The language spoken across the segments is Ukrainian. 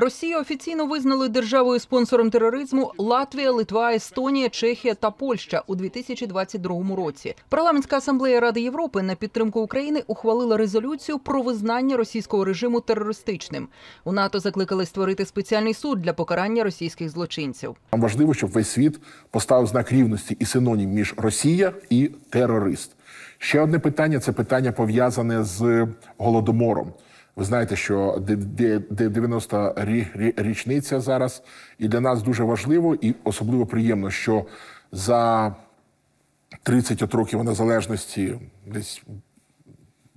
Росію офіційно визнали державою спонсором тероризму Латвія, Литва, Естонія, Чехія та Польща у 2022 році. Парламентська асамблея Ради Європи на підтримку України ухвалила резолюцію про визнання російського режиму терористичним. У НАТО закликали створити спеціальний суд для покарання російських злочинців. Нам важливо, щоб весь світ поставив знак рівності і синонім між Росія і терорист. Ще одне питання це питання пов'язане з голодомором. Ви знаєте, що де- де- де 90 рі- рі- річниця зараз, і для нас дуже важливо і особливо приємно, що за 30 от років незалежності десь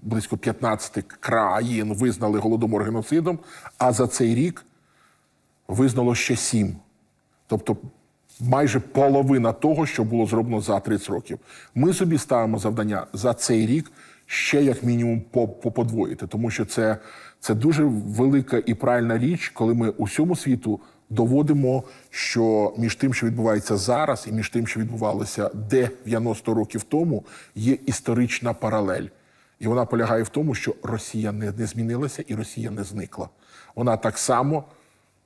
близько 15 країн визнали голодомор геноцидом, а за цей рік визнало ще сім. Тобто майже половина того, що було зроблено за 30 років. Ми собі ставимо завдання за цей рік ще як мінімум по- по- подвоїти, тому що це, це дуже велика і правильна річ, коли ми усьому світу доводимо, що між тим, що відбувається зараз, і між тим, що відбувалося де 90 років тому, є історична паралель. І вона полягає в тому, що Росія не, не змінилася і Росія не зникла. Вона так само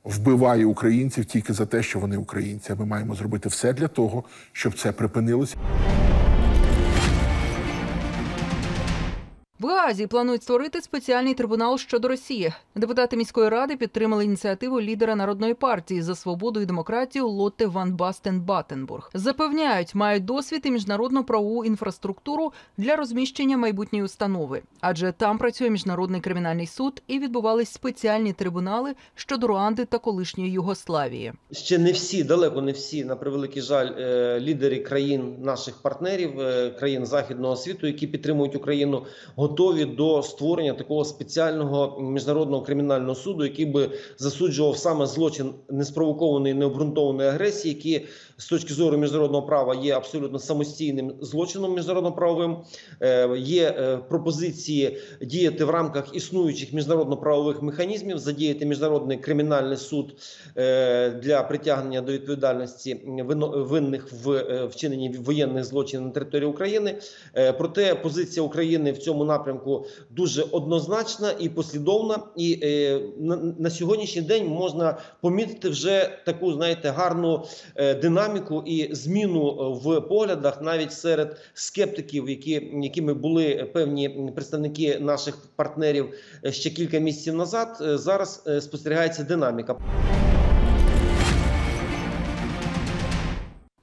вбиває українців тільки за те, що вони українці. Ми маємо зробити все для того, щоб це припинилося. В Гаазі планують створити спеціальний трибунал щодо Росії. Депутати міської ради підтримали ініціативу лідера народної партії за свободу і демократію Лотте Ван Бастен Батенбург. Запевняють, мають досвід і міжнародну правову інфраструктуру для розміщення майбутньої установи, адже там працює міжнародний кримінальний суд і відбувались спеціальні трибунали щодо Руанди та колишньої Югославії. Ще не всі, далеко не всі, на превеликий жаль, е, лідери країн наших партнерів, е, країн західного світу, які підтримують Україну, до створення такого спеціального міжнародного кримінального суду, який би засуджував саме злочин неспровокованої необґрунтованої агресії, які з точки зору міжнародного права є абсолютно самостійним злочином міжнародно-правовим. Е, Є е, пропозиції діяти в рамках існуючих міжнародно-правових механізмів, задіяти міжнародний кримінальний суд е, для притягнення до відповідальності винних в вчиненні воєнних злочинів на території України. Проте позиція України в цьому напрямку дуже однозначна і послідовна. І е, на, на сьогоднішній день можна помітити вже таку, знаєте, гарну е, динаміку і зміну е, в поглядах навіть серед скептиків, які, якими були певні представники наших партнерів е, ще кілька місяців назад. Е, Зараз спостерігається динаміка.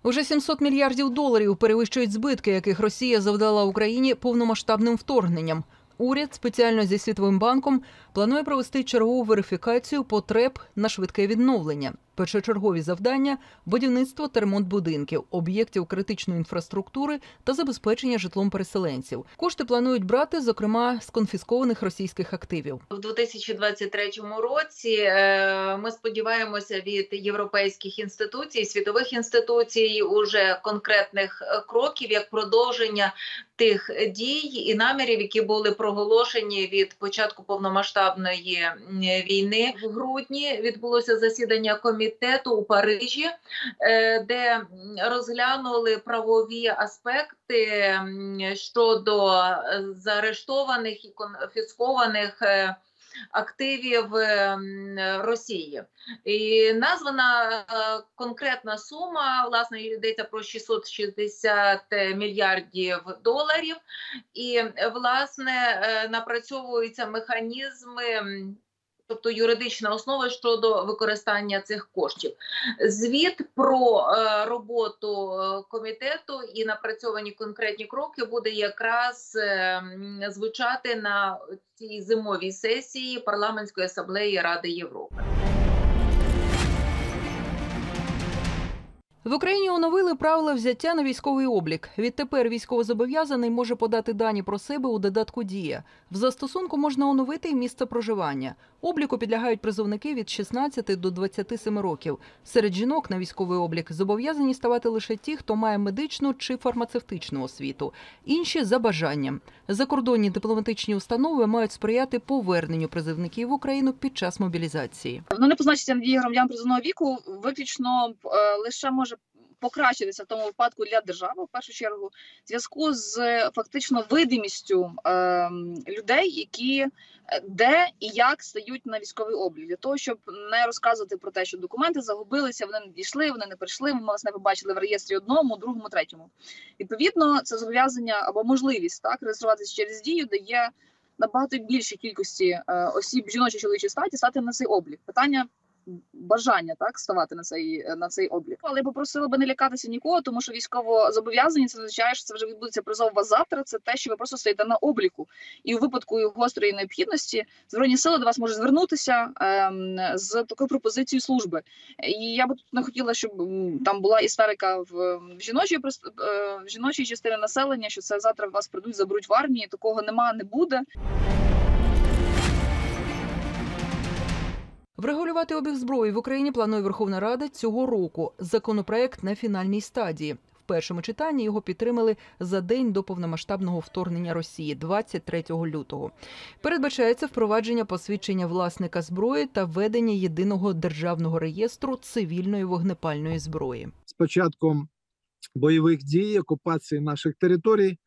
Уже 700 мільярдів доларів перевищують збитки, яких Росія завдала Україні повномасштабним вторгненням. Уряд спеціально зі світовим банком планує провести чергову верифікацію потреб на швидке відновлення. Першочергові завдання будівництво та ремонт будинків, об'єктів критичної інфраструктури та забезпечення житлом переселенців. Кошти планують брати, зокрема, з конфіскованих російських активів. В 2023 році е, ми сподіваємося від європейських інституцій, світових інституцій, уже конкретних е, кроків як продовження тих дій і намірів, які були проголошені від початку повномасштабної війни. В грудні відбулося засідання комітету у Парижі, е, де розглянули правові аспекти щодо е, заарештованих і конфіскованих. Активів Росії і названа е, конкретна сума. Власне йдеться про 660 мільярдів доларів, і власне е, напрацьовуються механізми. Тобто юридична основа щодо використання цих коштів. Звіт про е, роботу е, комітету і напрацьовані конкретні кроки буде якраз е, звучати на цій зимовій сесії парламентської асамблеї Ради Європи. В Україні оновили правила взяття на військовий облік. Відтепер військовозобов'язаний може подати дані про себе у додатку Дія. В застосунку можна оновити й місце проживання. Обліку підлягають призовники від 16 до 27 років. Серед жінок на військовий облік зобов'язані ставати лише ті, хто має медичну чи фармацевтичну освіту. Інші за бажанням. Закордонні дипломатичні установи мають сприяти поверненню призовників в Україну під час мобілізації. Воно не позначиться на дії громадян призовного віку, виключно е, лише може покращитися в тому випадку для держави в першу чергу в зв'язку з фактично видимістю е, людей, які е, де і як стають на військовий облік, для того, щоб не розказувати про те, що документи загубилися, вони не дійшли, вони не прийшли. Ми вас не побачили в реєстрі одному, другому, третьому. Відповідно, це зобов'язання або можливість так реєструватися через дію дає набагато більшій кількості е, осіб жіночої чоловічої статі стати на цей облік. Питання бажання так ставати на цей е, на цей облік. Але попросила би не лякатися нікого, тому що військово зобов'язані це означає, що це вже відбудеться призов завтра. Це те, що ви просто стоїте на обліку, і у випадку гострої необхідності збройні сили до вас можуть звернутися ем, з такою пропозицією служби. І я би тут не хотіла, щоб там була істерика в, в жіночій е, в жіночій частині населення, що це завтра вас прийдуть, заберуть в армії. Такого нема, не буде. Врегулювати обіг зброї в Україні планує Верховна Рада цього року. Законопроект на фінальній стадії. В першому читанні його підтримали за день до повномасштабного вторгнення Росії, 23 лютого. Передбачається впровадження посвідчення власника зброї та ведення єдиного державного реєстру цивільної вогнепальної зброї. з початком бойових дій, окупації наших територій,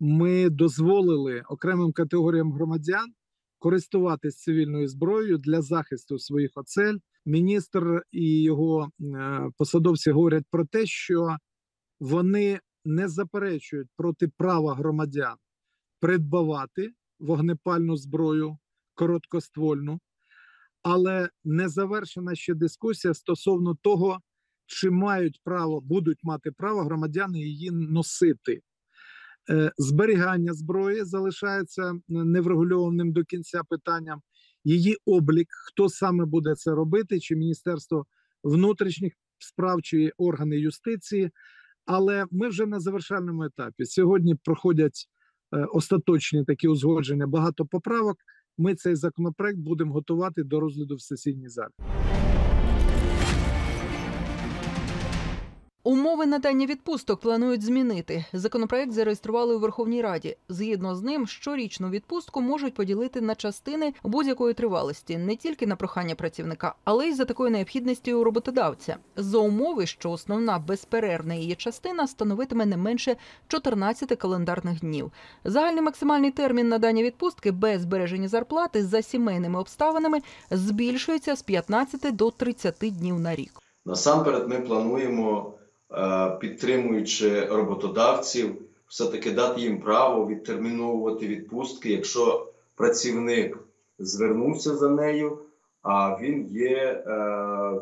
ми дозволили окремим категоріям громадян користуватись цивільною зброєю для захисту своїх оцель. Міністр і його е, посадовці говорять про те, що вони не заперечують проти права громадян придбавати вогнепальну зброю короткоствольну, але не завершена ще дискусія стосовно того, чи мають право, будуть мати право громадяни її носити. Е, Зберігання зброї залишається неврегульованим до кінця питанням. Її облік, хто саме буде це робити, чи Міністерство внутрішніх справ, чи органи юстиції. Але ми вже на завершальному етапі. Сьогодні проходять е, остаточні такі узгодження, багато поправок. Ми цей законопроект будемо готувати до розгляду в сесійній залі. Умови надання відпусток планують змінити. Законопроект зареєстрували у Верховній Раді. Згідно з ним, щорічну відпустку можуть поділити на частини будь-якої тривалості, не тільки на прохання працівника, але й за такою необхідністю у роботодавця. За умови, що основна безперервна її частина становитиме не менше 14 календарних днів. Загальний максимальний термін надання відпустки без збереження зарплати за сімейними обставинами збільшується з 15 до 30 днів на рік. Насамперед, ми плануємо, підтримуючи роботодавців, все-таки дати їм право відтерміновувати відпустки, якщо працівник звернувся за нею, а він є е,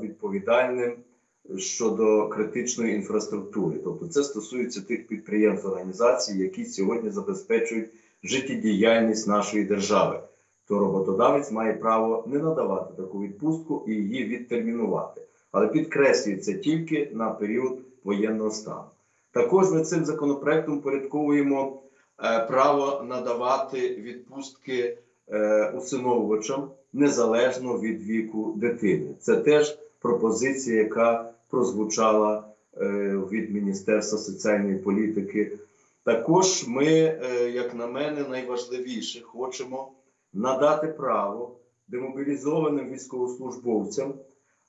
відповідальним щодо критичної інфраструктури. Тобто це стосується тих підприємств організацій, які сьогодні забезпечують життєдіяльність нашої держави. То роботодавець має право не надавати таку відпустку і її відтермінувати але підкреслюється тільки на період воєнного стану. Також ми цим законопроектом порядковуємо е, право надавати відпустки е, усиновувачам незалежно від віку дитини. Це теж пропозиція, яка прозвучала е, від Міністерства соціальної політики. Також ми, як на мене, найважливіше хочемо надати право демобілізованим військовослужбовцям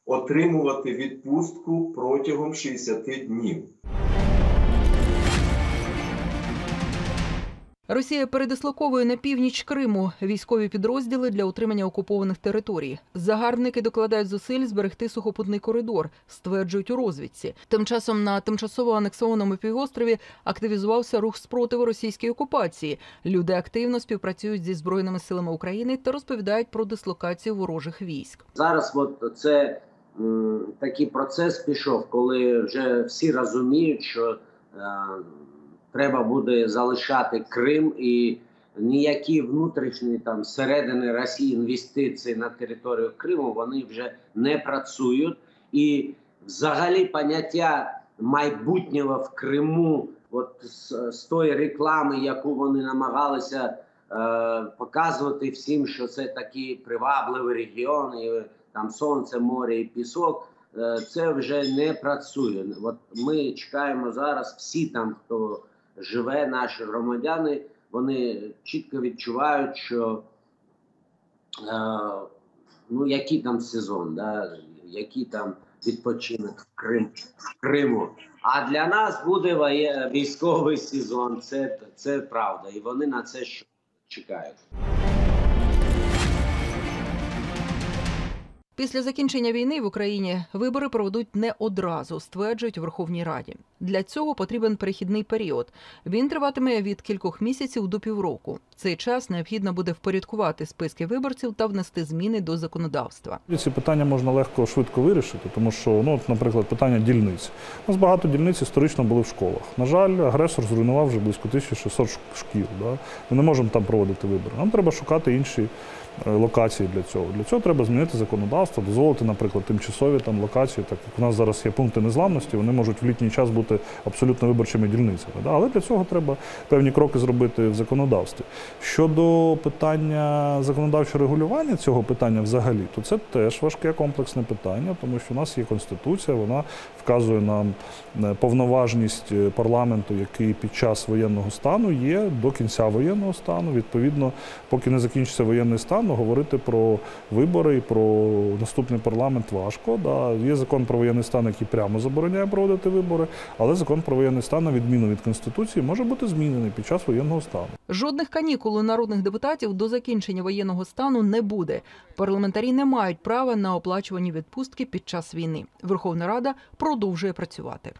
отримувати відпустку протягом 60 днів. Росія передислоковує на північ Криму військові підрозділи для утримання окупованих територій. Загарбники докладають зусиль зберегти сухопутний коридор, стверджують у розвідці. Тим часом на тимчасово анексованому півострові активізувався рух спротиву російській окупації. Люди активно співпрацюють зі збройними силами України та розповідають про дислокацію ворожих військ. Зараз от це такий процес пішов, коли вже всі розуміють, що е, треба буде залишати Крим і ніякі внутрішні там середини Росії інвестиції на територію Криму вони вже не працюють. І взагалі поняття майбутнього в Криму, от з, з тої реклами, яку вони намагалися е, показувати всім, що це такий привабливий регіон, і там сонце, море і пісок. е, Це вже не працює. От ми чекаємо зараз. Всі там, хто живе, наші громадяни, вони чітко відчувають, що е, ну який там сезон, да, який там відпочинок в Крим в Криму. А для нас буде військовий сезон. Це, це правда, і вони на це чекають. Після закінчення війни в Україні вибори проведуть не одразу, стверджують у Верховній Раді. Для цього потрібен перехідний період. Він триватиме від кількох місяців до півроку. Цей час необхідно буде впорядкувати списки виборців та внести зміни до законодавства. Ці питання можна легко швидко вирішити, тому що, ну, наприклад, питання дільниць. У нас багато дільниць історично були в школах. На жаль, агресор зруйнував вже близько 1600 ш- шкіл. Да? Ми не можемо там проводити вибори. Нам треба шукати інші е, локації для цього. Для цього треба змінити законодавство, дозволити, наприклад, тимчасові там локації, так як у нас зараз є пункти незламності, вони можуть в літній час бути абсолютно виборчими дільницями. Але для цього треба певні кроки зробити в законодавстві. Щодо питання законодавчого регулювання цього питання взагалі, то це теж важке комплексне питання, тому що у нас є конституція, вона вказує нам е, повноважність е, парламенту, який під час воєнного стану є до кінця воєнного стану. Відповідно, поки не закінчиться воєнний стан, говорити про вибори і про наступний парламент важко. Да. Є закон про воєнний стан, який прямо забороняє проводити вибори, але закон про воєнний стан, на відміну від конституції, може бути змінений під час воєнного стану. Жодних канікул у народних депутатів до закінчення воєнного стану не буде. Парламентарі не мають права на оплачувані відпустки під час війни. Верховна Рада продовжує працювати.